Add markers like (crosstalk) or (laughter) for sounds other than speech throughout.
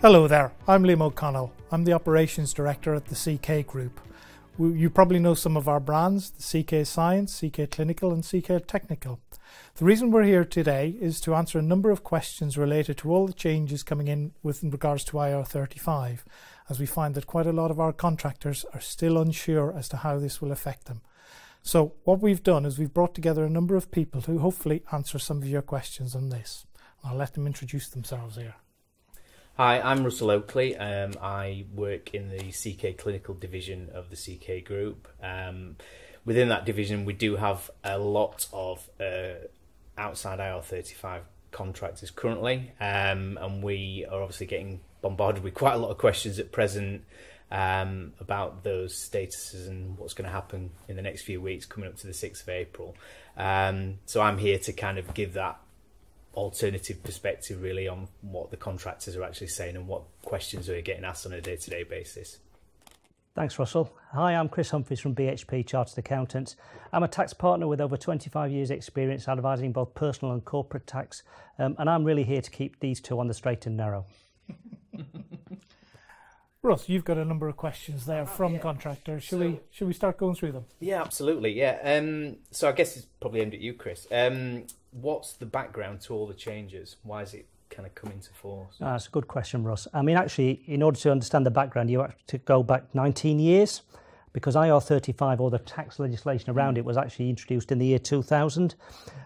Hello there, I'm Liam O'Connell. I'm the Operations Director at the CK Group. You probably know some of our brands the CK Science, CK Clinical, and CK Technical. The reason we're here today is to answer a number of questions related to all the changes coming in with regards to IR35, as we find that quite a lot of our contractors are still unsure as to how this will affect them. So, what we've done is we've brought together a number of people to hopefully answer some of your questions on this. I'll let them introduce themselves here. Hi, I'm Russell Oakley. Um, I work in the CK Clinical division of the CK Group. Um, within that division, we do have a lot of uh, outside IR35 contractors currently, um, and we are obviously getting bombarded with quite a lot of questions at present um, about those statuses and what's going to happen in the next few weeks coming up to the 6th of April. Um, so I'm here to kind of give that alternative perspective really on what the contractors are actually saying and what questions are getting asked on a day-to-day basis. Thanks, Russell. Hi, I'm Chris Humphreys from BHP Chartered Accountants. I'm a tax partner with over 25 years' experience advising both personal and corporate tax, um, and I'm really here to keep these two on the straight and narrow. (laughs) Russ, you've got a number of questions there from yeah. contractors. Should so, we should we start going through them? Yeah, absolutely. Yeah. Um, so I guess it's probably aimed at you, Chris. Um, what's the background to all the changes? Why is it kind of come into force? Ah, that's a good question, Russ. I mean, actually, in order to understand the background, you have to go back 19 years because IR35 or the tax legislation around it was actually introduced in the year 2000.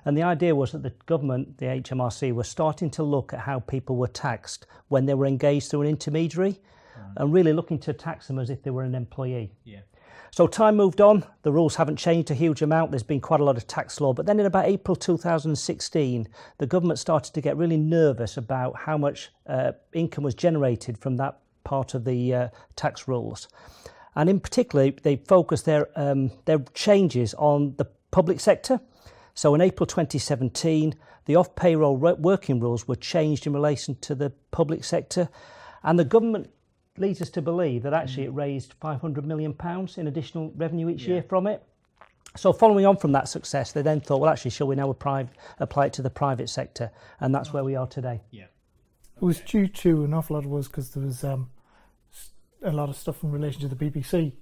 And the idea was that the government, the HMRC, were starting to look at how people were taxed when they were engaged through an intermediary and really looking to tax them as if they were an employee. Yeah. So time moved on, the rules haven't changed a huge amount, there's been quite a lot of tax law, but then in about April 2016, the government started to get really nervous about how much uh, income was generated from that part of the uh, tax rules. And in particular, they focused their, um, their changes on the public sector. So in April 2017, the off payroll working rules were changed in relation to the public sector, and the government leads us to believe that actually it mm. raised 500 million pounds in additional revenue each yeah. year from it. So following on from that success, they then thought, well, actually, shall we now apply, apply it to the private sector? And that's where we are today. Yeah. It was due to an awful lot of was because there was um, a lot of stuff in relation to the BBC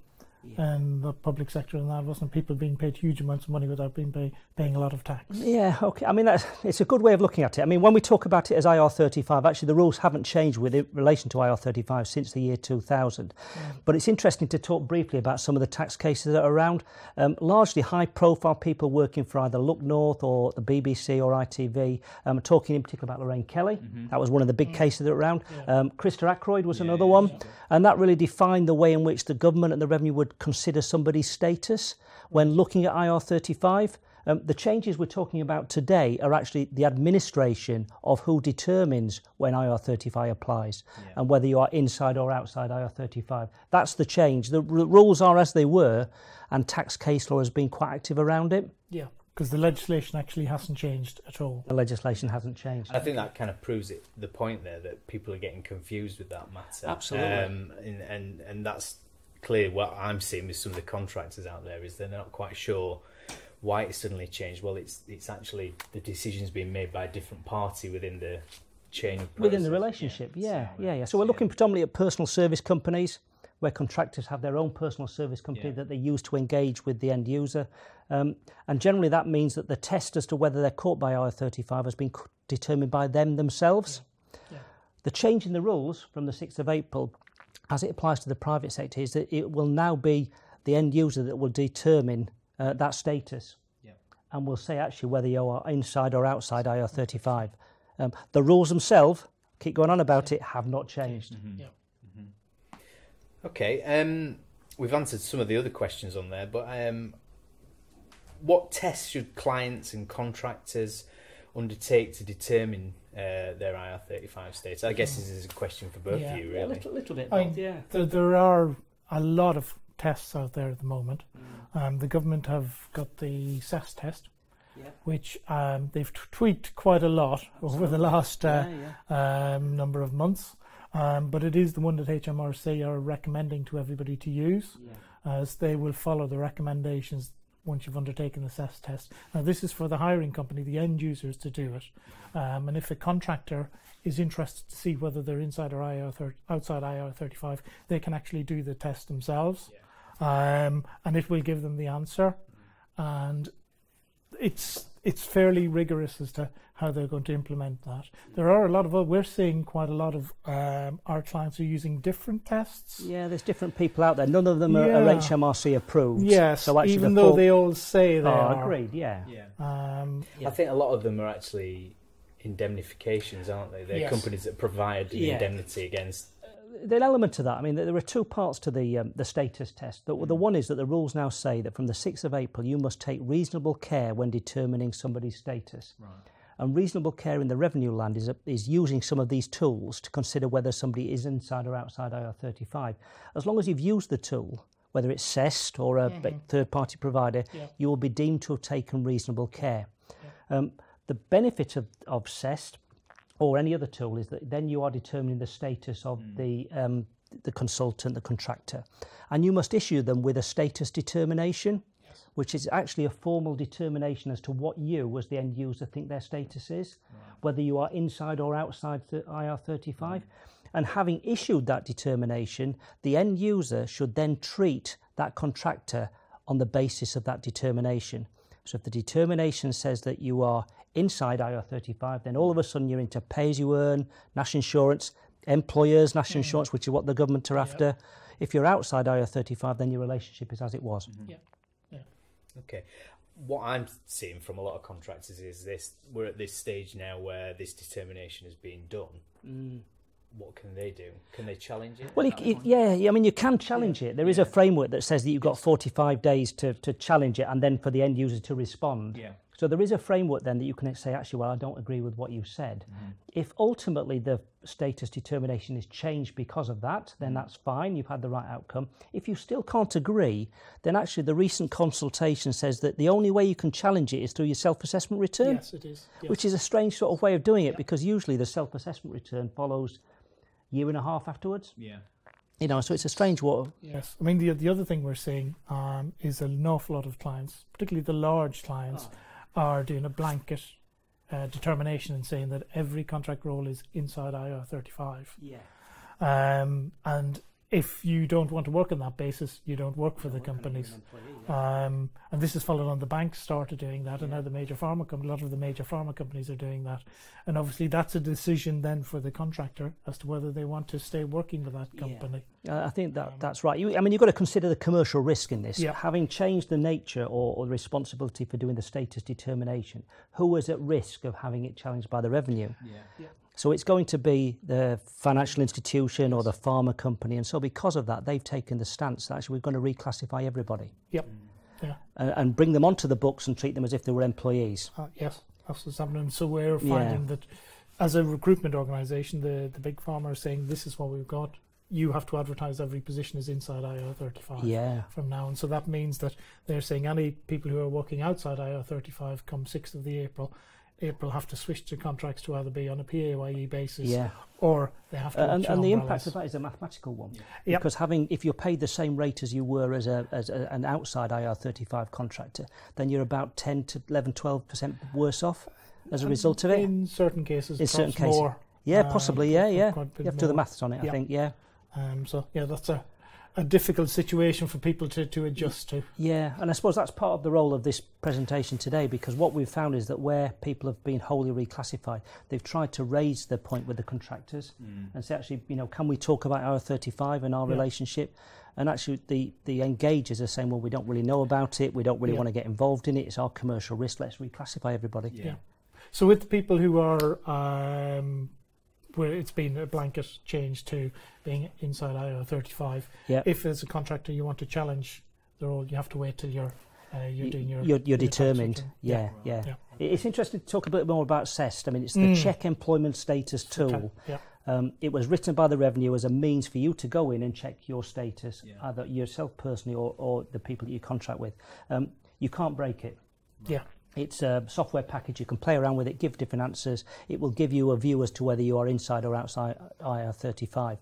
yeah. and the public sector and that wasn't people being paid huge amounts of money without being pay, paying a lot of tax. Yeah, okay. I mean, that's, it's a good way of looking at it. I mean, when we talk about it as IR35, actually the rules haven't changed with in relation to IR35 since the year 2000. Yeah. But it's interesting to talk briefly about some of the tax cases that are around. Um, largely high-profile people working for either Look North or the BBC or ITV. Um, talking in particular about Lorraine Kelly. Mm-hmm. That was one of the big mm-hmm. cases that were around. Yeah. Um, Christa Ackroyd was another one. And that really defined the way in which the government and the revenue would consider somebody's status when looking at IR35. Um, the changes we're talking about today are actually the administration of who determines when IR35 applies yeah. and whether you are inside or outside IR35. That's the change. The r- rules are as they were, and tax case law has been quite active around it. Yeah, because the legislation actually hasn't changed at all. The legislation hasn't changed. I think that kind of proves it. The point there that people are getting confused with that matter. Absolutely, um, and, and and that's clearly what I'm seeing with some of the contractors out there is they're not quite sure why it suddenly changed. Well, it's it's actually the decision's being made by a different party within the chain of within the relationship. Yeah, yeah, yeah. yeah. So we're looking predominantly at personal service companies where contractors have their own personal service company yeah. that they use to engage with the end user. Um, and generally, that means that the test as to whether they're caught by IR35 has been determined by them themselves. Yeah. Yeah. The change in the rules from the 6th of April as it applies to the private sector, is that it will now be the end user that will determine uh, that status yeah. and will say actually whether you are inside or outside IR35. Um, the rules themselves, keep going on about it, have not changed. Mm-hmm. Yeah. Mm-hmm. Okay, um, we've answered some of the other questions on there, but um, what tests should clients and contractors undertake to determine uh, their IR35 status? I guess this is a question for both yeah. of you, really. A little, little bit, both, yeah. There, there, are a lot of tests out there at the moment. Mm. Um, the government have got the CEST test, yeah. which um, they've t- tweaked quite a lot Absolutely. over the last uh, yeah, um, number of months. Um, but it is the one that HMRC are recommending to everybody to use, as they will follow the recommendations once you've undertaken the CEST test. Now, this is for the hiring company, the end users, to do it. Um, and if a contractor is interested to see whether they're inside or IR thir- outside IR 35, they can actually do the test themselves. Yeah. Um, and it will give them the answer. And it's it's fairly rigorous as to how they're going to implement that. There are a lot of we're seeing quite a lot of um, our clients are using different tests. Yeah, there's different people out there. None of them are, yeah. are HMRC approved. Yes, so even though they all say they oh, are. Agreed. Yeah. Yeah. Um, yeah. I think a lot of them are actually indemnifications, aren't they? They're yes. companies that provide yeah. indemnity against the element to that, I mean, there are two parts to the um, the status test. The, the mm. one is that the rules now say that from the 6th of April, you must take reasonable care when determining somebody's status. Right. And reasonable care in the revenue land is, is using some of these tools to consider whether somebody is inside or outside IR35. As long as you've used the tool, whether it's CEST or a mm-hmm. third party provider, yeah. you will be deemed to have taken reasonable care. Yeah. Um, the benefit of, of CEST or any other tool is that then you are determining the status of mm. the um, the consultant, the contractor, and you must issue them with a status determination, yes. which is actually a formal determination as to what you, as the end user, think their status is, right. whether you are inside or outside the IR35. Mm. And having issued that determination, the end user should then treat that contractor on the basis of that determination. So if the determination says that you are inside IR35, then all of a sudden you're into pay as you earn, national insurance, employers' national mm. insurance, which is what the government are after. Yep. If you're outside IR35, then your relationship is as it was. Mm-hmm. Yeah. yeah. Okay. What I'm seeing from a lot of contractors is this: we're at this stage now where this determination is being done. Mm what can they do? Can they challenge it? Well, it, yeah, I mean, you can challenge yeah. it. There is yeah. a framework that says that you've got 45 days to, to challenge it and then for the end user to respond. Yeah. So there is a framework then that you can say, actually, well, I don't agree with what you said. Mm-hmm. If ultimately the status determination is changed because of that, then mm-hmm. that's fine. You've had the right outcome. If you still can't agree, then actually the recent consultation says that the only way you can challenge it is through your self-assessment return. Yes, it is. Yes. Which is a strange sort of way of doing it because usually the self-assessment return follows year and a half afterwards. Yeah. You know, so it's a strange water. Yes, I mean the the other thing we're seeing um, is an awful lot of clients, particularly the large clients, oh. are doing a blanket uh, determination and saying that every contract role is inside IR thirty five. Yeah. Um, and if you don't want to work on that basis, you don't work for the companies. Um, and this is followed on. The banks started doing that, yeah. and now the major pharma companies, a lot of the major pharma companies are doing that. And obviously, that's a decision then for the contractor as to whether they want to stay working with that company. Yeah. I think that um, that's right. You, I mean, you've got to consider the commercial risk in this. Yeah. Having changed the nature or, or the responsibility for doing the status determination, who is at risk of having it challenged by the revenue? Yeah. yeah. So it's going to be the financial institution or the pharma company. And so because of that, they've taken the stance that actually we're going to reclassify everybody. Yep. Yeah. And, and bring them onto the books and treat them as if they were employees. Uh, yes, what's happening. So we're finding yeah. that as a recruitment organisation, the, the big pharma are saying this is what we've got. You have to advertise every position is inside IR 35 yeah. from now. And so that means that they're saying any people who are working outside IR 35 come 6th of the April April have to switch to contracts to either be on a PAYE basis yeah. or they have to. Uh, and, and the impact of that is a mathematical one. Yep. Because having, if you're paid the same rate as you were as, a, as a, an outside IR35 contractor, then you're about 10 to 11, 12% worse off as a and result of it. In certain cases, in certain cases. More, yeah, possibly, uh, yeah, yeah. You have to do the maths on it, yep. I think, yeah. Um, so, yeah, that's a a difficult situation for people to, to adjust to. Yeah, and I suppose that's part of the role of this presentation today because what we've found is that where people have been wholly reclassified, they've tried to raise the point with the contractors mm. and say, actually, you know, can we talk about IR 35 and our yeah. relationship? And actually, the, the engagers are saying, well, we don't really know about it, we don't really yeah. want to get involved in it, it's our commercial risk, let's reclassify everybody. Yeah. yeah. So, with the people who are um, where it's been a blanket change to being inside IR 35. Yeah. If as a contractor you want to challenge the role, you have to wait till you're uh, you're doing your you're, you're determined. Yeah yeah, yeah, yeah, It's interesting to talk a bit more about CEST. I mean, it's the mm. check employment status tool. Yeah. Um, it was written by the revenue as a means for you to go in and check your status, yeah. either yourself personally or, or the people that you contract with. Um, you can't break it. Yeah. It's a software package. You can play around with it, give different answers. It will give you a view as to whether you are inside or outside IR35.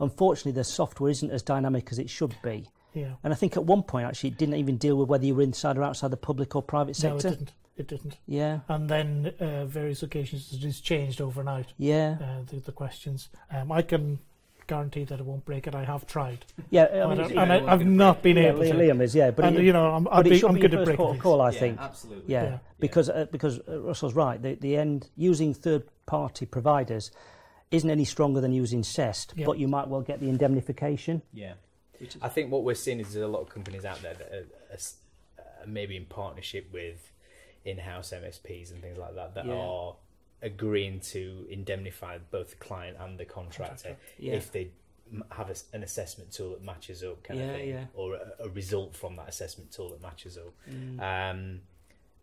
Unfortunately, the software isn't as dynamic as it should be. Yeah. And I think at one point actually it didn't even deal with whether you were inside or outside the public or private sector. No, it didn't. It didn't. yeah, And then uh, various occasions it has changed overnight. yeah, Uh, the, the questions. Um, I can guarantee that it won't break it. I have tried, yeah. I and, mean, I, it's- and I, I've not been yeah, able to. Liam is yeah, but and it, you know, I'm, I'll but be, I'm good your at first breaking port of these. call, I yeah, think. absolutely. Yeah, Yeah. because uh, because Russell's right. The the end using third party providers isn't any stronger than using CEST, Yeah. but you might well get the indemnification. Yeah. I think what we're seeing is there's a lot of companies out there that are, are uh, maybe in partnership with in-house MSPs and things like that that Yeah. are agreeing to indemnify both the client and the contractor Yeah. if they have a s an assessment tool that matches up, kind Yeah, of thing, yeah. or a, a result from that assessment tool that matches up. Mm. Um,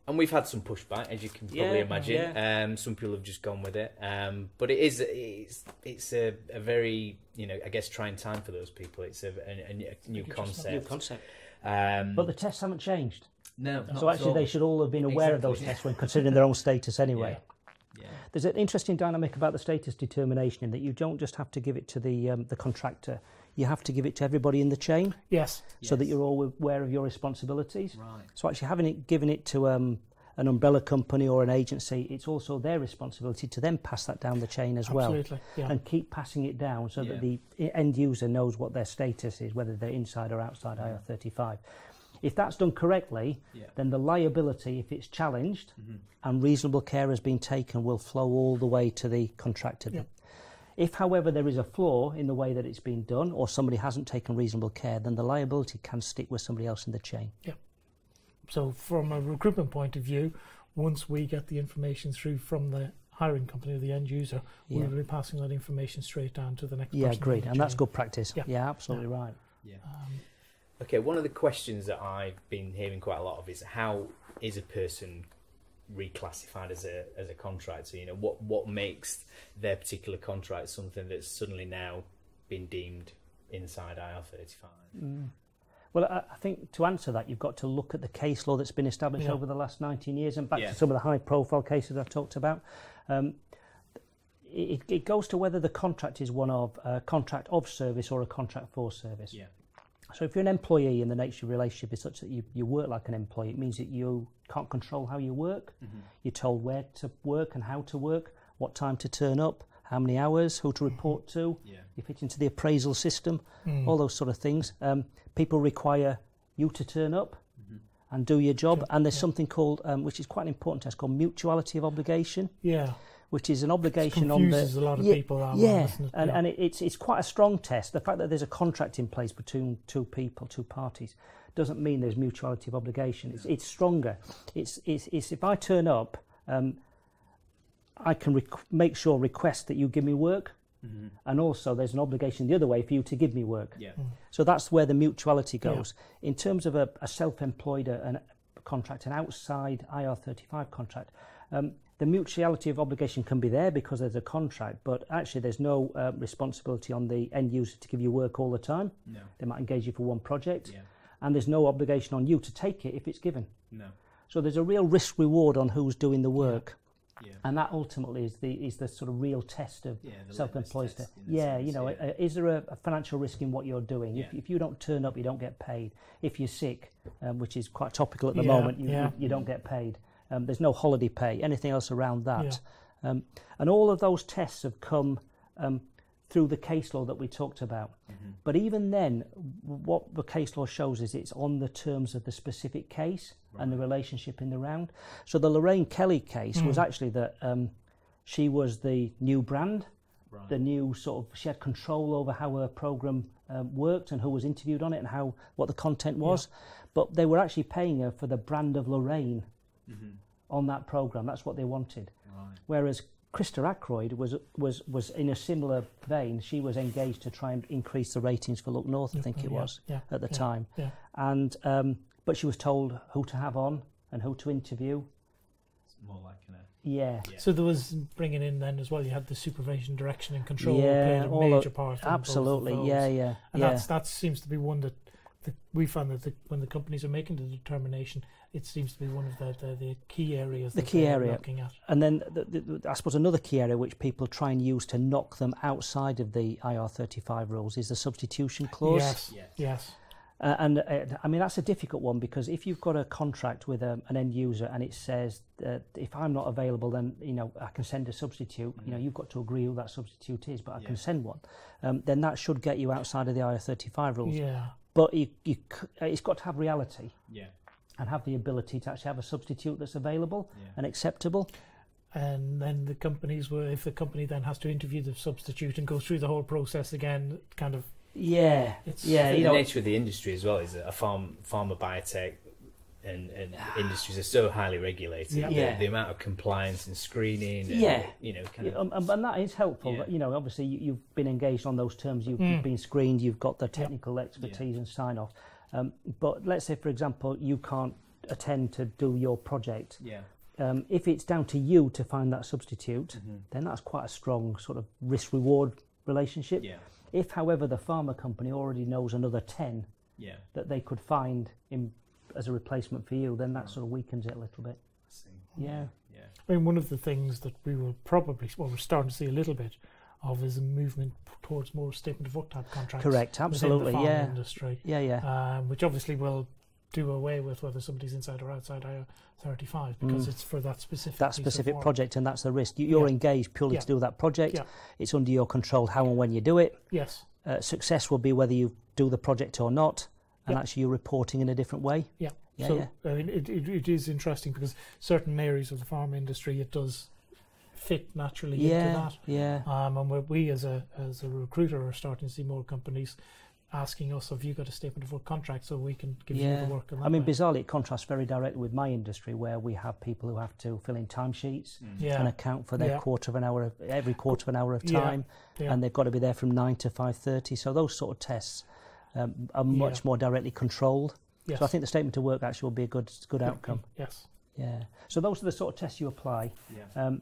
and we've had some pushback, as you can probably Yeah, imagine. Um, some people have just gone with it, um, but it is it's it's a, a very you know I guess trying time for those people. It's a, a, a new- a new concept. New concept. Um, But the tests haven't changed. no, So actually, they should all have been aware of those tests when considering their own status anyway. Yeah. There's an interesting dynamic about the status determination in that you don't just have to give it to the um, the contractor. You have to give it to everybody in the chain, Yes. so that you're all aware of your responsibilities. Right. So actually, having it given it to um, an umbrella company or an agency, it's also their responsibility to then pass that down the chain as well, Absolutely. Yeah. and keep passing it down so that the end user knows what their status is, whether they're inside or outside IR35. If that's done correctly, Yeah. then the liability, if it's challenged Mm-hmm. and reasonable care has been taken, will flow all the way to the contractor. Yep. If, however, there is a flaw in the way that it's been done or somebody hasn't taken reasonable care, then the liability can stick with somebody else in the chain. Yeah. So, from a recruitment point of view, once we get the information through from the hiring company, or the end user, Yeah. we'll be passing that information straight down to the next Yeah, person. in agreed. And that's good practice. Yeah. Yeah, absolutely right. Yeah. Um, Okay, one of the questions that I've been hearing quite a lot of is how is a person reclassified as a as a contractor? You know, what what makes their particular contract something that's suddenly now been deemed inside IR thirty five? Well, I, I think to answer that, you've got to look at the case law that's been established Yeah. over the last 19 years and back Yeah. to some of the high profile cases I've talked about. Um, it, it goes to whether the contract is one of a contract of service or a contract for service. Yeah. So if you're an employee and the nature of your relationship is such that you, you work like an employee, it means that you can't control how you work. You're told where to work and how to work, what time to turn up, how many hours, who to report to. Yeah. You fit into the appraisal system, mm, all those sort of things. Um, people require you to turn up and do your job. And there's something called, um, which is quite an important test, called mutuality of obligation, yeah. Which is an obligation on the a lot of yeah, people. That yeah, one, and, yeah. and it, it's it's quite a strong test. The fact that there's a contract in place between two people, two parties, doesn't mean there's mutuality of obligation. It's, it's stronger. It's, it's it's if I turn up, um, I can rec- make sure request that you give me work, and also there's an obligation the other way for you to give me work. Yeah. So that's where the mutuality Yeah. goes. In terms of a, a self-employed uh, an, a contract, an outside IR35 contract, um, the mutuality of obligation can be there because there's a contract, but actually there's no uh, responsibility on the end user to give you work all the time. No. They might engage you for one project, Yeah. and there's no obligation on you to take it if it's given. No. So there's a real risk reward on who's doing the work. Yeah. And that ultimately is the is the sort of real test of Yeah, self-employed litmus stuff. test in a Yeah, sense, you know, yeah. is there a, financial risk in what you're doing? If, Yeah. if you don't turn up, you don't get paid. If you're sick, um, which is quite topical at the Yeah, moment, you, yeah. you, you don't get paid. Um, there's no holiday pay. Anything else around that? Um, and all of those tests have come um, through the case law that we talked about. Mm-hmm. But even then, what the case law shows is it's on the terms of the specific case and the relationship in the round. So the Lorraine Kelly case was actually that um, she was the new brand, Right. the new sort of she had control over how her program um, worked and who was interviewed on it and how what the content was. But they were actually paying her for the brand of Lorraine on that program. That's what they wanted. Right. Whereas Christa Ackroyd was was was in a similar vein. She was engaged to try and increase the ratings for Look North, I think it was yeah, at the yeah, time. Yeah. And um, but she was told who to have on and who to interview. It's more like an. Yeah, Yeah. So there was bringing in then as well. You had the supervision, direction, and control Yeah, played a major of- part. in both of absolutely. those. Yeah, yeah, And yeah. that's that seems to be one that, that we found that the, when the companies are making the determination, it seems to be one of the, the, the key areas. The that key they're area. looking at. And then the, the, I suppose another key area which people try and use to knock them outside of the IR35 rules is the substitution clause. Yes. Yes. Yes. Uh, and uh, I mean that's a difficult one because if you've got a contract with um, an end user and it says that if I'm not available, then you know I can send a substitute. Mm. You know you've got to agree who that substitute is, but I yeah. can send one. Um, then that should get you outside of the IR35 rules. Yeah. But you, you, it's got to have reality. Yeah. And have the ability to actually have a substitute that's available yeah. and acceptable and then the companies will if the company then has to interview the substitute and go through the whole process again kind of yeah, it's, yeah. the know, nature of the industry as well is that a farm, pharma biotech and, and industries are so highly regulated. Yeah. The, the, amount of compliance and screening. And, yeah. You know, kind yeah, of, um, and that is helpful. Yeah. You know, obviously you, have been engaged on those terms. You've, mm. been screened. You've got the technical yeah. expertise and sign off. Um, but let's say, for example, you can't attend to do your project. Yeah. Um, if it's down to you to find that substitute, mm-hmm. then that's quite a strong sort of risk reward relationship. Yeah. If, however, the pharma company already knows another 10 yeah. that they could find in, as a replacement for you, then that sort of weakens it a little bit. Yeah. Yeah. I mean, one of the things that we will probably, well, we're starting to see a little bit of is a movement towards more statement of work type contracts. Correct, absolutely, within the yeah. industry. Yeah, yeah. Um, which obviously will do away with whether somebody's inside or outside IR 35 because mm. it's for that specific that specific project and that's the risk. You, are yeah. engaged purely yeah. to do that project. Yeah. It's under your control how and when you do it. Yes. Uh, success will be whether you do the project or not, and actually you're reporting in a different way. Yeah. Yeah, so I mean, it, it, it is interesting because certain areas of the farm industry it does fit naturally yeah, into that. Yeah. Um, and we as a as a recruiter are starting to see more companies asking us, have you got a statement of work contract so we can give yeah. you the work? I mean, way. bizarrely, it contrasts very directly with my industry where we have people who have to fill in timesheets mm. yeah. and account for their yeah. quarter of an hour, of, every quarter of an hour of time, yeah. and they've got to be there from 9 to 5.30. So those sort of tests um, are much more directly controlled. Yes. So I think the statement of work actually will be a good good outcome. Yes. Yeah. So those are the sort of tests you apply. Yeah. Um,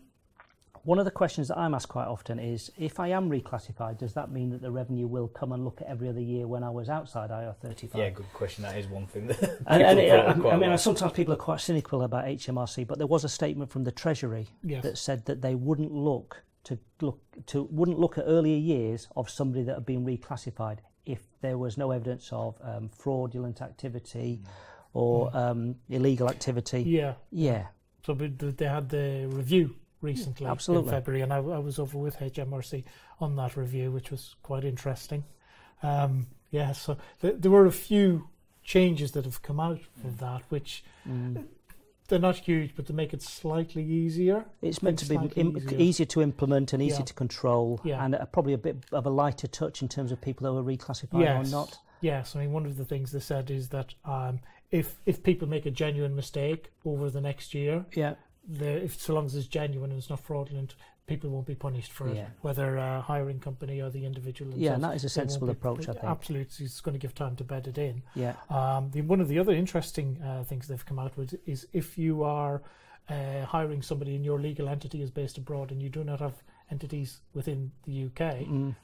one of the questions that I'm asked quite often is if I am reclassified, does that mean that the revenue will come and look at every other year when I was outside IR35? Yeah, good question. That is one thing that. (laughs) and, and it, I, I mean, sometimes people are quite cynical about HMRC, but there was a statement from the Treasury yes. that said that they wouldn't look to look to wouldn't look at earlier years of somebody that had been reclassified if there was no evidence of um, fraudulent activity mm. or mm. Um, illegal activity. Yeah. Yeah. So they had the review recently Absolutely. in February, and I, I, was over with HMRC on that review, which was quite interesting. Um, yeah, so th- there were a few changes that have come out of that, which mm. They're not huge, but to make it slightly easier. It's meant to be Im- easier. easier. to implement and easier yeah. to control, yeah. and probably a bit of a lighter touch in terms of people who are reclassified yes. or not. Yes, I mean one of the things they said is that um, if if people make a genuine mistake over the next year, yeah if so long as it's genuine and it's not fraudulent, people won't be punished for yeah. it, whether a hiring company or the individual. Yeah, and that is a sensible approach, I think. Absolutely, it's going to give time to bed it in. Yeah. Um, the, one of the other interesting uh, things they've come out with is if you are uh, hiring somebody and your legal entity is based abroad and you do not have entities within the UK, mm.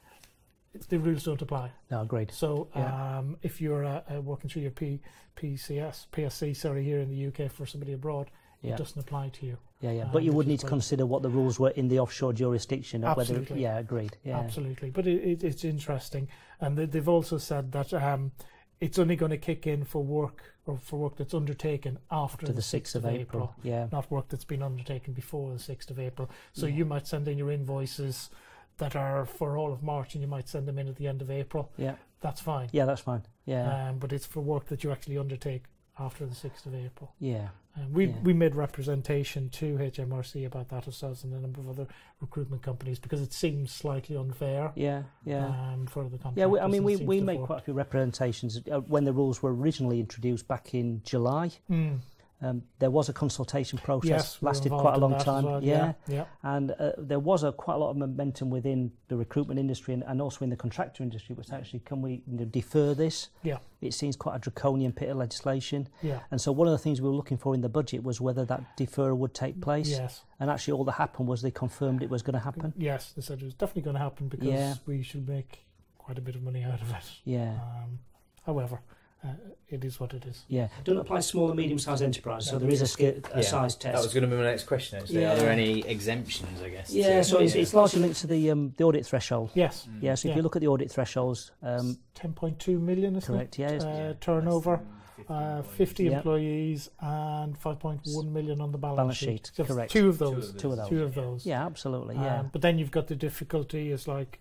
the rules don't apply. No, great. So yeah. um, if you're uh, uh working through your P, PCS, PSC, sorry, here in the UK for somebody abroad, yeah. it doesn't apply to you. Yeah, yeah. But um, you would need to consider what the rules were in the offshore jurisdiction. Absolutely. Whether, yeah, agreed. Yeah. Absolutely. But it, it, it's interesting. And they, have also said that um, it's only going to kick in for work or for work that's undertaken after, the, the 6th, 6th of, April. April. Yeah. Not work that's been undertaken before the 6th of April. So yeah. you might send in your invoices that are for all of March and you might send them in at the end of April. Yeah. That's fine. Yeah, that's fine. Yeah. Um, but it's for work that you actually undertake after the 6th of April. Yeah. We, yeah. we made representation to HMRC about that ourselves and a number of other recruitment companies because it seems slightly unfair. Yeah, yeah. Um, for the Yeah, we, I mean, we, we made quite a few representations uh, when the rules were originally introduced back in July. Mm. Um, there was a consultation process, yes, lasted quite a long time. Well, yeah. yeah, yeah. and uh, there was a quite a lot of momentum within the recruitment industry and, and also in the contractor industry. Which actually, can we you know, defer this? Yeah, it seems quite a draconian bit of legislation. Yeah, and so one of the things we were looking for in the budget was whether that deferral would take place. Yes, and actually, all that happened was they confirmed it was going to happen. Yes, they said it was definitely going to happen because yeah. we should make quite a bit of money out of it. Yeah. Um, however, uh, it is what it is. Yeah, doesn't apply to small and medium-sized enterprises. So there is a, sca- a Yeah, size test. That was going to be my next question. Actually, are there any exemptions? I guess. Yeah, to- so it's, yeah. it's largely linked to the um, the audit threshold. Yes, Yeah, so if Yeah. you look at the audit thresholds, um, 10.2 million, isn't correct? Yeah, it? it's- Uh, turnover, uh, 50 Yeah. employees, and 5.1 million on the balance, Balance sheet, Just correct. Two of those. two of those. Two of those. Yeah, absolutely. Yeah, Um, but then you've got the difficulty is like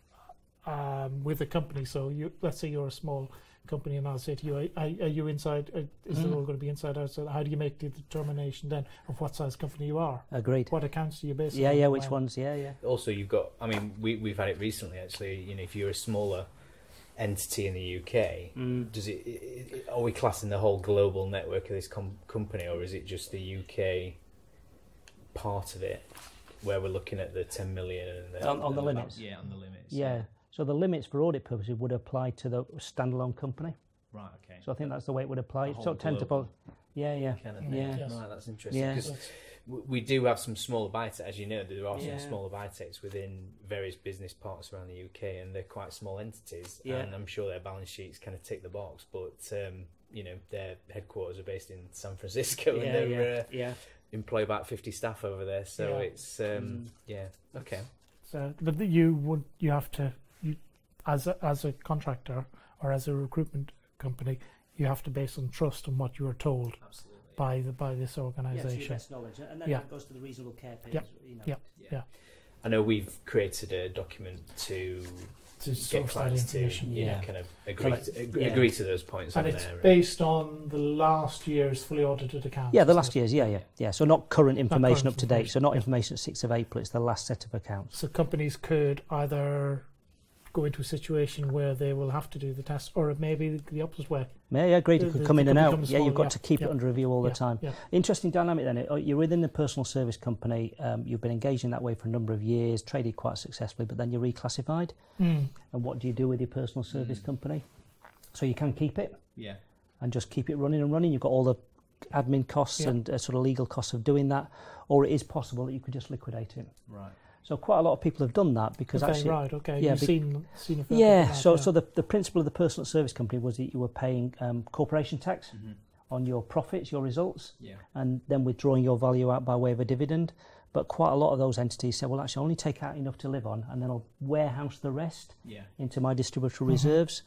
um, with a company. So you let's say you're a small company, and I'll say to you, are, are are you inside? uh, Is the Mm. role going to be inside outside? How do you make the determination then of what size company you are? agreed. What accounts do you base? Yeah, yeah. Which When- ones? Yeah, yeah. Also, you've got. I mean, we we've had it recently. Actually, you know, if you're a smaller entity in the UK, Mm. does it, it, it- Are we classing the whole global network of this com- company, or is it just the UK part of it, where we're looking at the 10 million and the, On- on the and limits? Yeah, on the limits. Yeah. So the limits for audit purposes would apply to the standalone company. Right. Okay. So I think that's the way it would apply. The So whole tend to both. Yeah, yeah. Kind of Yeah. Yes. Right, that's interesting. Yeah. 'cause w- we do have some smaller biotech, as you know, there are Yeah. some smaller biotechs within various business parts around the UK, and they're quite small entities. Yeah. And I'm sure their balance sheets kind of tick the box, but um, you know, their headquarters are based in San Francisco, Yeah, and they yeah, uh, yeah. employ about 50 staff over there. So Yeah. it's um, Mm. yeah, okay, So, but you would you have to you as a, as a contractor or as a recruitment company, you have to base on trust on what you are told absolutely. by the by this Yeah, to your organisation. best knowledge, and then Yeah. that goes to the reasonable care Yeah. You know. Yeah. Yeah. I know we've created a document to to get source clients to information. you Yeah. kind of agree Collect- to, agree, yeah. agree to those points And it's there. based on the last year's fully audited accounts. Yeah, the last it? year's, yeah, yeah, yeah. So not current information current up to date. So not information, information at sixth of April. It's the last set of accounts. So companies could either go into a situation where they will have to do the test, or it may be the opposite way. Yeah, yeah, agreed. It could the- come in and out. becomes Yeah, you've smaller, got to keep yeah, it under review all the time. Yeah. Interesting dynamic then. Uh, You're within the personal service company. Um, you've been engaged in that way for a number of years, traded quite successfully, but then you're reclassified. Mm. And what do you do with your personal service Mm. company? So you can keep it Yeah. and just keep it running and running. You've got all the admin costs Yeah. and uh, sort of legal costs of doing that, or it is possible that you could just liquidate it. Right. So quite a lot of people have done that because okay, actually, right, okay. yeah, You've be- seen seen a fair bit of yeah. that, So so the the principle of the personal service company was that you were paying um, corporation tax Mm-hmm. on your profits, your results, Yeah. and then withdrawing your value out by way of a dividend. But quite a lot of those entities said, well, actually, I'll only take out enough to live on, and then I'll warehouse the rest Yeah. into my distributable Mhm. reserves.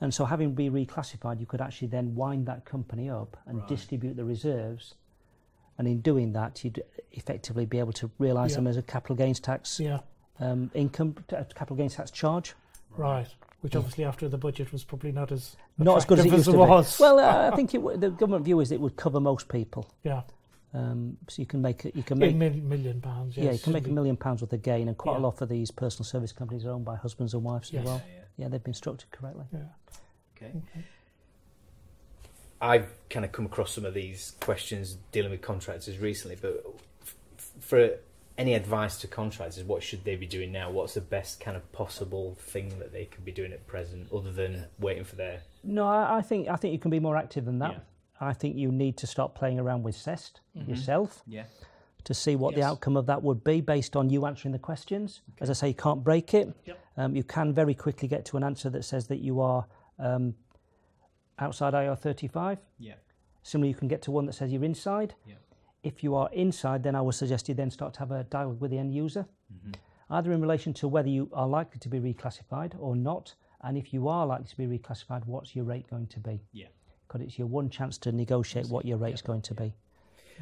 And so, having been reclassified, you could actually then wind that company up and Right. distribute the reserves. And in doing that, you'd effectively be able to realise Yeah. them as a capital gains tax yeah, um, income, t- capital gains tax charge. right. Which obviously after the budget was probably not as Not as good as it attractive used to be. was. Well, uh, I (laughs) think it, w- the government view is it would cover most people. yeah, Um, so you can make it, you can make mil- million pounds. Yes, yeah, you can make a million pounds worth of gain, and quite a lot of these personal service companies are owned by husbands and wives Yes. as well. yeah. Yeah, they've been structured correctly. Yeah. Okay. Okay. I've kind of come across some of these questions dealing with contractors recently, but f- f- for any advice to contractors, what should they be doing now? What's the best kind of possible thing that they could be doing at present, other than waiting for their No, I, I think I think you can be more active than that. Yeah. I think you need to start playing around with CEST Mhm. yourself yeah to see what the outcome of that would be based on you answering the questions. As I say, you can't break it. Yep. Um, you can very quickly get to an answer that says that you are um, outside IR35. yeah Similarly, you can get to one that says you're inside. Yeah. If you are inside, then I would suggest you then start to have a dialogue with the end user, mm-hmm. either in relation to whether you are likely to be reclassified or not, and if you are likely to be reclassified, what's your rate going to be? Yeah. Because it's your one chance to negotiate what your rate's Yeah. going to be.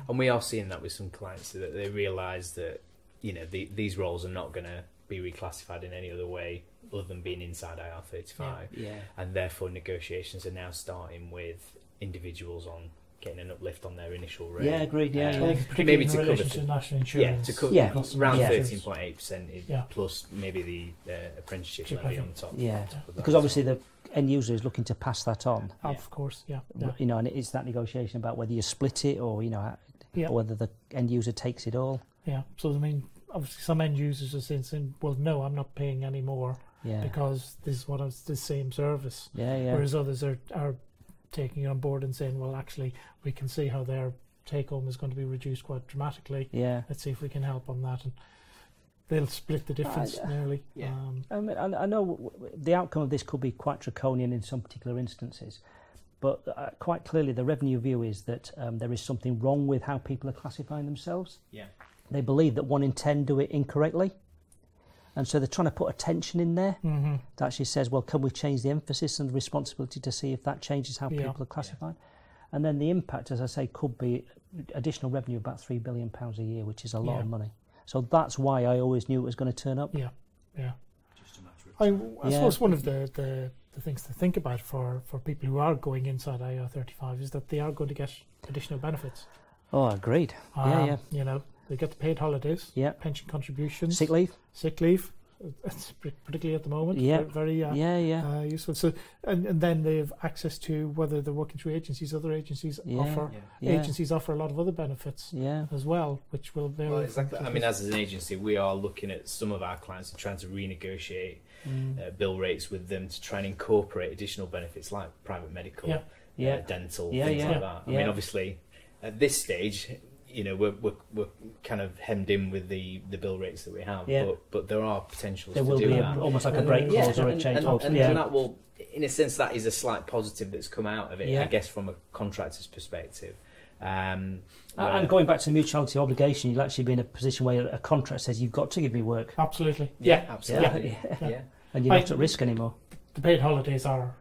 And we are seeing that with some clients that they realise that you know the, these roles are not going to be reclassified in any other way other than being inside IR thirty five, Yeah. and therefore negotiations are now starting with individuals on getting an uplift on their initial rate. Yeah, agreed. Yeah, Uh, yeah. Particularly maybe to cover relation to- to national Yeah, to cover Yeah. customer around Yeah. thirteen point eight percent Yeah. plus maybe the uh, apprenticeship Chip, levy think. on top. Yeah. on top of that Because obviously well. the end user is looking to pass that on. Yeah. Of course, yeah. yeah. You know, and it's that negotiation about whether you split it or you know, Yeah. or whether the end user takes it all. Yeah. So I mean, obviously, some end users are saying, saying, "Well, no, I'm not paying any more Yeah. because this is what is the same service." Yeah, yeah. Whereas others are are taking it on board and saying, "Well, actually, we can see how their take home is going to be reduced quite dramatically. yeah. Let's see if we can help on that." And they'll split the difference Uh, nearly. yeah. Um, I, mean, I, I know w- w- the outcome of this could be quite draconian in some particular instances, But uh, quite clearly, the revenue view is that um, there is something wrong with how people are classifying themselves. Yeah. They believe that one in ten do it incorrectly. And so they're trying to put a tension in there Mm-hmm. that actually says, well, can we change the emphasis and the responsibility to see if that changes how Yeah. people are classified? And then the impact, as I say, could be additional revenue of about £3 billion a year, which is a lot Yeah. of money. So that's why I always knew it was going to turn up. Yeah, yeah. Just a matter of I, I Yeah. suppose one of the, the, the things to think about for, for people who are going inside IR35 is that they are going to get additional benefits. Oh, agreed. yeah, Um, yeah. You know, they get the paid holidays, Yeah. pension contributions, Sick leave? sick leave, it's particularly at the moment. Yeah. Very, very uh, yeah, yeah. uh, useful. So, and, and then they have access to whether they're working through agencies. Other agencies Yeah. offer Yeah. yeah. agencies offer a lot of other benefits Yeah. as well, which will vary. Well, exactly. I mean, as an agency, we are looking at some of our clients and trying to renegotiate Mm. uh, bill rates with them to try and incorporate additional benefits like private medical, Yeah. Yeah. uh, dental, Yeah, things yeah. like that. I Yeah. mean, obviously, at this stage, you know, we're, we're, we're kind of hemmed in with the, the bill rates that we have, Yeah. but, but there are potentials There to will do be a, almost like a And- break Yeah, clause or a change and, clause. and, yeah. and that will, in a sense, that is a slight positive that's come out of it. Yeah. I guess from a contractor's perspective. Um, where- and going back to the mutuality obligation, you'll actually be in a position where a contract says you've got to give me work. absolutely. yeah, absolutely. Yeah. (laughs) Yeah. Yeah. And you're I- not at risk anymore. the paid holidays are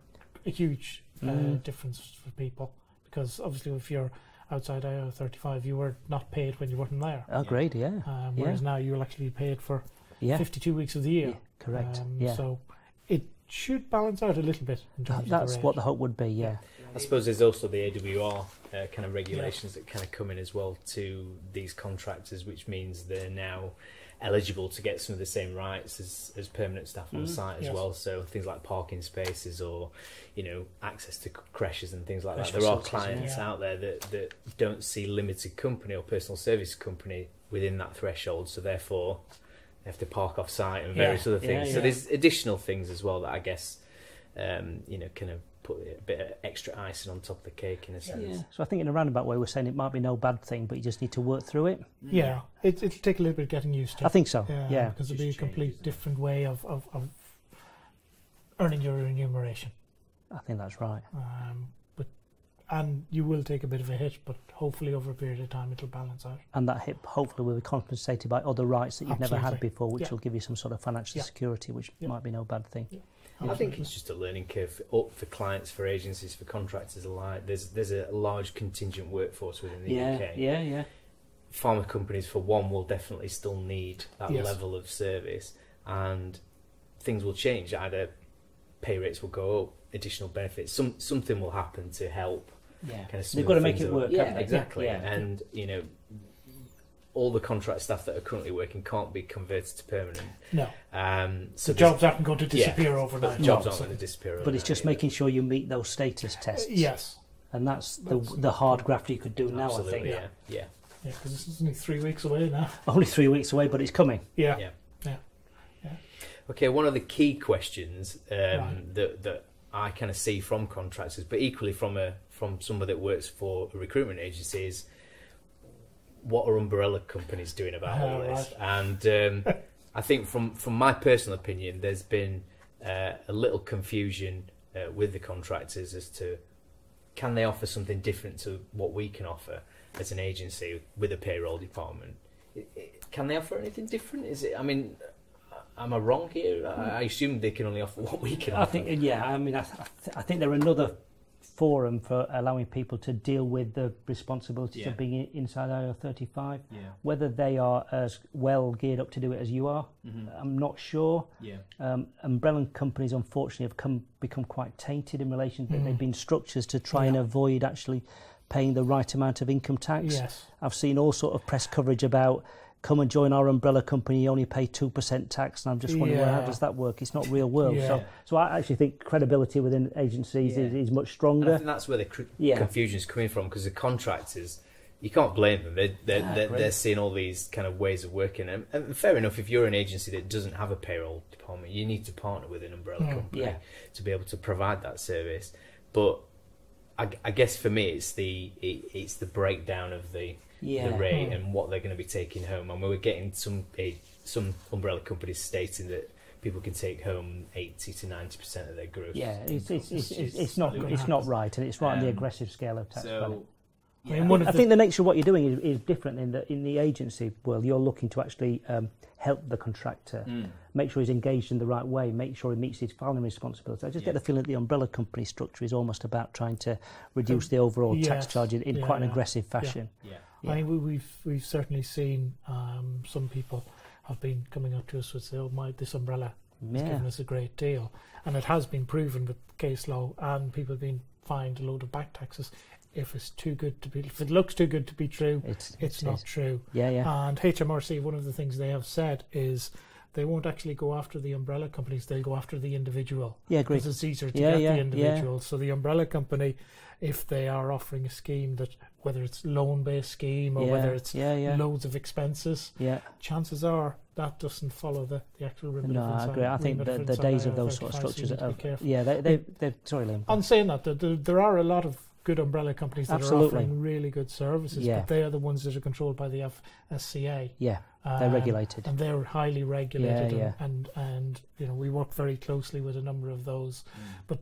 a huge uh, Mm. difference for people because obviously if you're outside IR 35 you were not paid when you weren't there Oh, great, yeah. um, whereas Yeah. now you will actually be paid for Yeah. 52 weeks of the year Yeah, correct. Um, yeah. so it should balance out a little bit in terms That, of that's the what the hope would be, yeah. I suppose there's also the AWR uh, kind of regulations that kind of come in as well to these contractors, which means they're now eligible to get some of the same rights as, as permanent staff on Mm, site as yes. well. So things like parking spaces or, you know, access to creches and things like that. There are clients yeah. out there that, that don't see limited company or personal service company within that threshold. So therefore, they have to park off site and Yeah. various other Yeah, things. yeah. So there's additional things as well that I guess, um, you know, kind of put a bit of extra icing on top of the cake in a sense. Yeah. So I think in a roundabout way, we're saying it might be no bad thing, but you just need to work through it. yeah it, it'll take a little bit of getting used to I think so. yeah, Yeah. because it'll be a Just changes complete different way of, of, of earning your remuneration I think that's right. um, but and you will take a bit of a hit but hopefully over a period of time it'll balance out And that hit hopefully will be compensated by other rights that you've never had before, which Yeah. will give you some sort of financial Yeah. security, which Yeah. might be no bad thing. I think it's just a learning curve up for clients, for agencies, for contractors alike. There's there's a large contingent workforce within the yeah, UK. yeah, yeah. Pharma companies, for one, will definitely still need that Yes. level of service, and things will change. Either pay rates will go up, additional benefits, some something will happen to help. Yeah. Kind of They've got to make it along. work. Yeah, exactly. Yeah. And you know, all the contract staff that are currently working can't be converted to permanent. no Um, so the jobs aren't going to disappear but overnight jobs no, aren't so- going to disappear. But it's just either. making sure you meet those status tests. yes And that's the That's- the hard graft you could do now, I Absolutely, think. yeah, yeah. yeah because this is only three weeks away now Only three weeks away, but it's coming. yeah, Yeah. yeah. Okay, one of the key questions um, Right. that that I kind of see from contractors, but equally from a from somebody that works for a recruitment agency is what are umbrella companies doing about all this? And um, I think from from my personal opinion, there's been uh, a little confusion uh, with the contractors as to can they offer something different to what we can offer as an agency with a payroll department? Can they offer anything different? Is it? I mean, am I wrong here? I I assume they can only offer what we can. I offer. think, yeah, I mean, I, th- I think they're another forum for allowing people to deal with the responsibilities Yeah. of being inside IR 35. Yeah. Whether they are as well geared up to do it as you are, Mhm. I'm not sure. Yeah. Um, umbrella companies, unfortunately, have come become quite tainted in relation that Mm. they've been structures to try and avoid actually paying the right amount of income tax. yes I've seen all sort of press coverage about come and join our umbrella company, you only pay 2% tax. And I'm just wondering, well, how does that work? It's not real world. So, Yeah. so I actually think credibility within agencies is, Yeah. is much And I stronger. think that's where the cr- Yeah. confusion is coming from because the contractors, you can't blame them. They're, they're, Ah, they're, they're seeing all these kind of ways of working. And, and fair enough, if you're an agency that doesn't have a payroll department, you need to partner with an umbrella Mm. company Yeah. to be able to provide that service. But I, I guess for me, it's the it, it's the breakdown of the Yeah. the rate Mm. and what they're going to be taking home. And we were getting some a, some umbrella companies stating that people can take home 80 to 90 percent of their gross. Yeah, it's it's, it's, it's, is it's not gonna it's not right, and it's right on the Um, aggressive scale of tax planning. So, I mean, one of I the think the nature of what you're doing is, is different in the in the agency world. You're looking to actually um, help the contractor, Mm. make sure he's engaged in the right way, make sure he meets his filing responsibilities. I just get the feeling that the umbrella company structure is almost about trying to reduce the overall tax charge in, in Yeah, quite an yeah. aggressive fashion. yeah. Yeah. I mean, we, we've we've certainly seen um, some people have been coming up to us with say, "Oh, my this umbrella has given us a great deal," and it has been proven with case law, and people have been fined a load of back taxes. If it's too good to be, if it looks too good to be true, It's it's it not is. true. Yeah, yeah. And HMRC, one of the things they have said is they won't actually go after the umbrella companies; they'll go after the individual yeah, agree. because it's easier to Yeah, get yeah, the yeah. individual. So the umbrella company, if they are offering a scheme that whether it's loan-based scheme or yeah, whether it's yeah, yeah, loads of expenses, yeah. chances are that doesn't follow the, the actual remit No, of I agree. I think the, the days of those sort of IR35, so you structures are, be yeah, they, they, they, sorry, Liam. On saying that, there, there, there are a lot of good umbrella companies that Absolutely. are offering really good services, Yeah. but they are the ones that are controlled by the FCSA. Yeah, they're um, regulated. and they're highly regulated Yeah, and, and and you know we work very closely with a number of those Mm.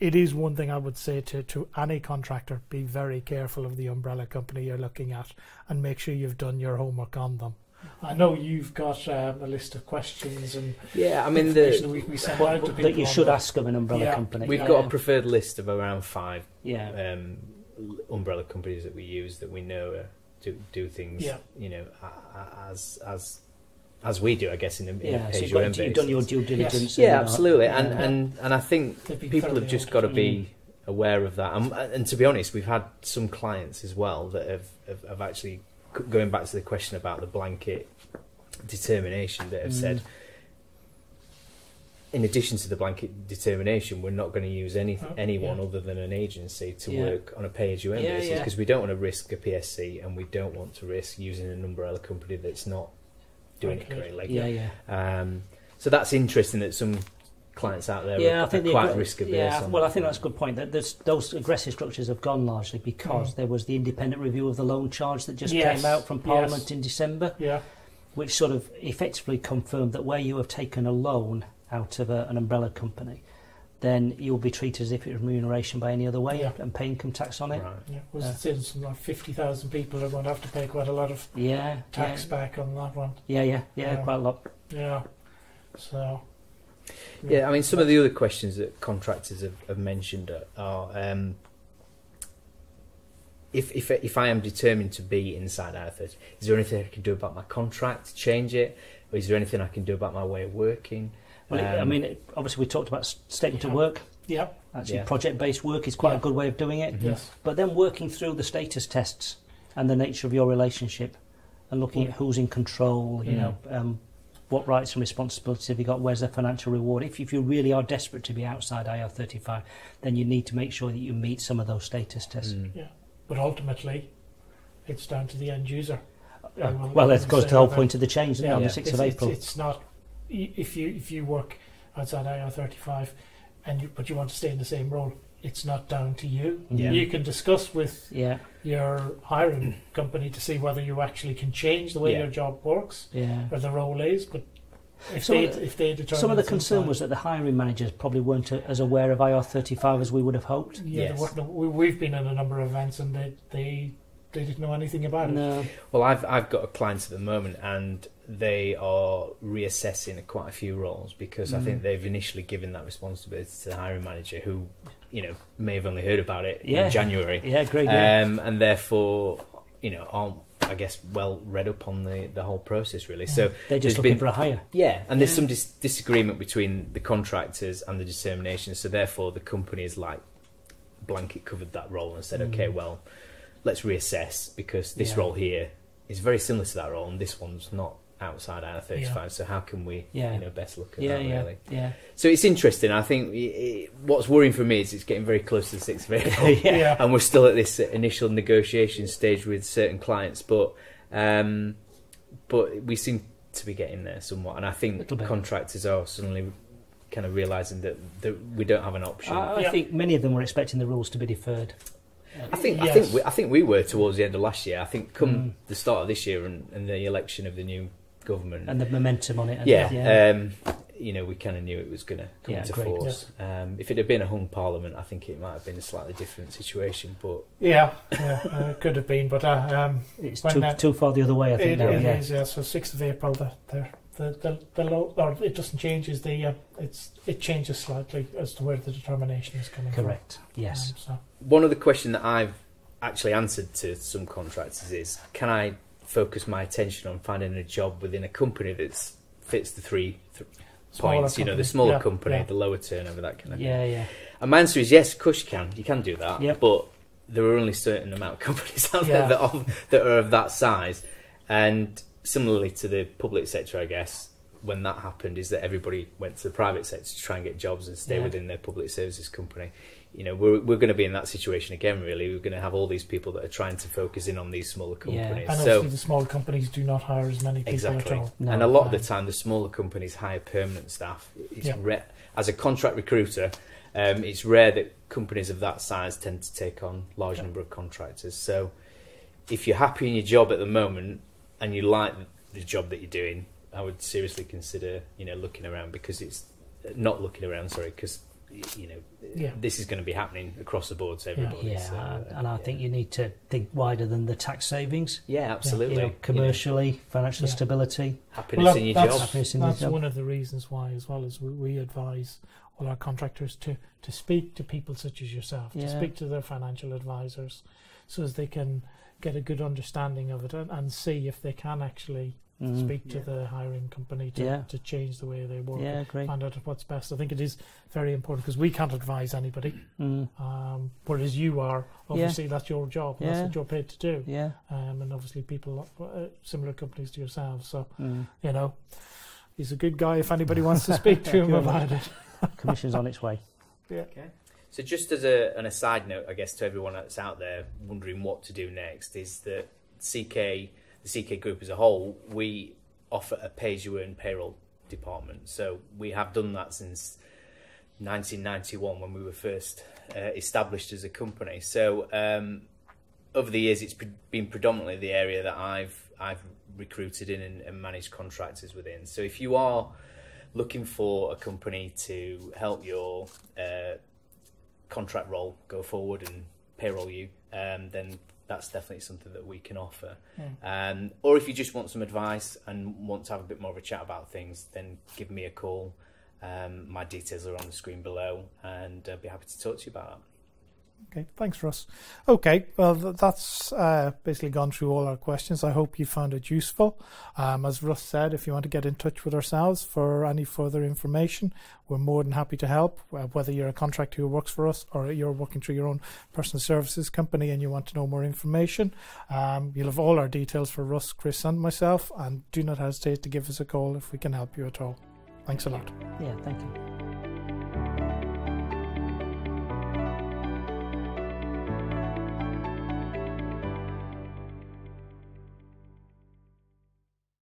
It is one thing I would say to, to any contractor be very careful of the umbrella company you're looking at and make sure you've done your homework on them. I know you've got um, a list of questions and Yeah, I mean the that we, we send What- out to that you should the- ask of an umbrella Yeah. company. we've Yeah. got a preferred list of around five yeah. um, umbrella companies that we use that we know uh, do do things. Yeah. You know, a- a- as as as we do, I guess, in a, in a Yeah, so pay you've, as you earn got, you've done your basis. due diligence. and, Yeah, absolutely, and yeah. and and I think people have just got to be aware of that. And, and to be honest, we've had some clients as well that have, have, have actually going back to the question about the blanket determination that have said. Mm. In addition to the blanket determination, we're not going to use any Oh, anyone yeah. other than an agency to Yeah. work on a pay-as-you-earn Yeah, basis because we don't want to risk a PSC and we don't want to risk using an umbrella company that's not doing it Okay. correctly. yeah, yeah. Um, so that's interesting that some clients out there Yeah, are, I think are quite risk averse. Yeah, well, I think that's a good point. That there's, those aggressive structures have gone largely because Mm. there was the independent review of the loan charge that just Yes, came out from yes. Parliament in December, Yeah, which sort of effectively confirmed that where you have taken a loan out of a, an umbrella company, then you'll be treated as if it was remuneration by any other way Yeah. and pay income tax on it. Right. yeah. Was Yeah. it saying like fifty thousand people are going to have to pay quite a lot of Yeah, tax yeah, back on that one? yeah, yeah, yeah, Yeah. quite a lot. Yeah. So. Yeah, I mean, some of the other questions that contractors have, have mentioned are um, if, if if I am determined to be inside IR30, is there anything I can do about my contract to change it, or is there anything I can do about my way of working? Well, it- I Um, mean, it, obviously we talked about s- statement of Yeah. work. Yeah. Actually, Yeah. project-based work is quite Yeah. a good way of doing it. Yes. But then working through the status tests and the nature of your relationship and looking at who's in control, you know, um, what rights and responsibilities have you got, where's the financial reward. If, if you really are desperate to be outside IR35, then you need to make sure that you meet some of those status tests. Mm. But ultimately, it's down to the end user. Uh, well, will that goes to the whole point of the change, isn't it, on Yeah. the 6th it's, of April. It's, not i- if you if you work outside IR35, and you, but you want to stay in the same role. It's not down to you. Yeah. You can discuss with yeah, your hiring company to see whether you actually can change the way Yeah. your job works yeah. or the role is. But if Some they of the- if they determine Some of the concern inside- was that the hiring managers probably weren't as aware of IR35 as we would have hoped. yeah, Yes. there we, we've been in a number of events and they they they didn't know anything about it. No. Well, I've I've got a client at the moment, and they are reassessing quite a few roles because I Mm. think they've initially given that responsibility to the hiring manager, who you know may have only heard about it Yeah. in January, Yeah, great. Yeah. um, and therefore you know aren't I guess well read up on the the whole process really. So They're just looking been- for a hire. yeah, and there's some dis- disagreement between the contractors and the determination. So therefore, the company is like blanket covered that role and said, Mm. okay, well, let's reassess because this Yeah. role here is very similar to that role, and this one's not outside IR35. Yeah. So how can we, Yeah. you know, best look at Yeah, that yeah, really? yeah. So it's interesting. I think i i what's worrying for me is it's getting very close to the 6th of April yeah. and we're still at this initial negotiation stage with certain clients, but um, but we seem to be getting there somewhat, and I think Little contractors are suddenly kind of realizing that, that we don't have an option. I, I Yeah. think many of them were expecting the rules to be deferred. I think I think we, I think we were towards the end of last year. I think come Mm. the start of this year and, and the election of the new government, and the momentum on it. And yeah, yeah. Um, you know, we kind of knew it was going to come Yeah, into great. force. Um, if it had been a hung parliament, I think it might have been a slightly different situation. But Yeah, yeah, uh, it could have been, but uh, um, It's too, that- too far the other way, I think. it, now, it yeah. is, yeah. So sixth of April, the the the the, the low, or it doesn't change. Is the uh, it's it changes slightly as to where the determination is coming Correct. from. Yes. Um, so one of the questions that I've actually answered to some contractors is, can I focus my attention on finding a job within a company that fits the three th- points? You know, the smaller Yeah, company, yeah. the lower turnover, that kind of thing. Yeah, yeah. And my answer is yes, of course you can. You can do that. Yep. But there are only a certain amount of companies out Yeah. there that are, that are of that size. And similarly to the public sector, I guess, when that happened, is that everybody went to the private sector to try and get jobs and stay Yeah. within their public services company. You know, we're, we're going to be in that situation again, really. We're going to have all these people that are trying to focus in on these smaller companies Yeah. companies. And so, obviously, the smaller companies do not hire as many people Exactly. at all. No. and a lot of the time, the smaller companies hire permanent staff. It's Yeah. rare, as a contract recruiter, um, it's rare that companies of that size tend to take on large Yeah. number of contractors. So, if you're happy in your job at the moment and you like the job that you're doing, I would seriously consider, you know, looking around because it's not looking around. Sorry, because you know, Yeah. this is going to be happening across the board to everybody. Yeah, so, uh, and I yeah. think you need to think wider than the tax savings. yeah, absolutely. You know, commercially, financial Yeah. stability. happiness Well, that- in your that's- job. Happiness in your job. That's job. one of the reasons why, as well as we, we advise all our contractors to, to speak to people such as yourself, Yeah. to speak to their financial advisors, so as they can get a good understanding of it and, and see if they can actually Mm. speak to Yeah. the hiring company to, Yeah. to change the way they work. Yeah, great. Find out what's best. I think it is very important because we can't advise anybody, Mm. um, whereas you are. Obviously, that's your job. Yeah. That's what you're paid to do. Yeah. Um, and obviously, people uh, similar companies to yourselves. So Mm. you know, he's a good guy if anybody wants to speak (laughs) to him about it. (laughs) Commission's on its way. Okay. So, just as a, an aside note, I guess to everyone that's out there wondering what to do next, is that CK, the CK Group as a whole, we offer a pay-as-you-earn payroll department. So we have done that since 1991 when we were first uh, established as a company. So um, over the years, it's been predominantly the area that I've I've recruited in and, and managed contractors within. So if you are looking for a company to help your uh, contract role go forward and payroll you, um, then that's definitely something that we can offer. Um, or if you just want some advice and want to have a bit more of a chat about things, then give me a call. Um, my details are on the screen below, and I'll be happy to talk to you about that. Okay, thanks, Russ. Okay, well, that's uh, basically gone through all our questions. I hope you found it useful. Um, as Russ said, if you want to get in touch with ourselves for any further information, we're more than happy to help. Uh, whether you're a contractor who works for us or you're working through your own personal services company and you want to know more information, um, you'll have all our details for Russ, Chris, and myself. And do not hesitate to give us a call if we can help you at all. Thanks a lot. Yeah, thank you.